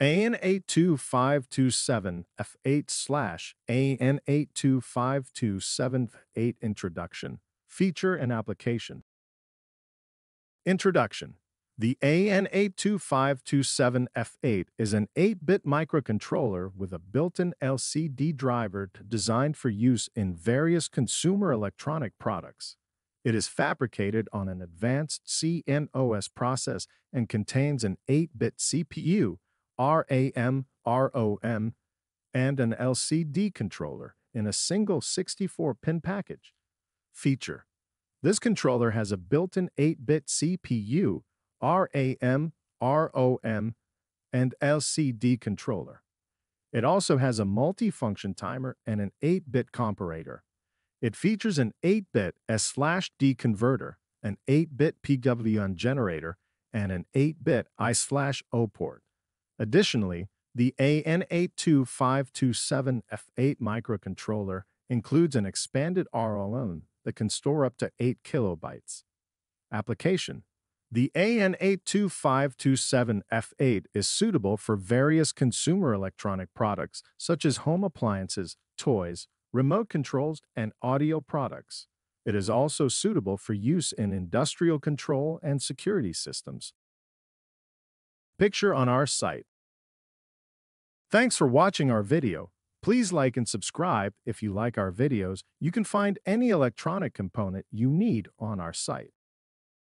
AN82527F8 slash AN82527F8 Introduction. Feature and Application. Introduction. The AN82527F8 is an 8-bit microcontroller with a built-in LCD driver designed for use in various consumer electronic products. It is fabricated on an advanced CMOS process and contains an 8-bit CPU RAM, ROM, and an LCD controller in a single 64-pin package. Feature This controller has a built-in 8-bit CPU, RAM, ROM, and LCD controller. It also has a multi-function timer and an 8-bit comparator. It features an 8-bit S/D converter, an 8-bit PWM generator, and an 8-bit I/O port. Additionally, the AN82527F8 microcontroller includes an expanded ROM that can store up to 8 kilobytes. Application The AN82527F8 is suitable for various consumer electronic products such as home appliances, toys, remote controls, and audio products. It is also suitable for use in industrial control and security systems. Picture on our site. Thanks for watching our video. Please like and subscribe if you like our videos. You can find any electronic component you need on our site.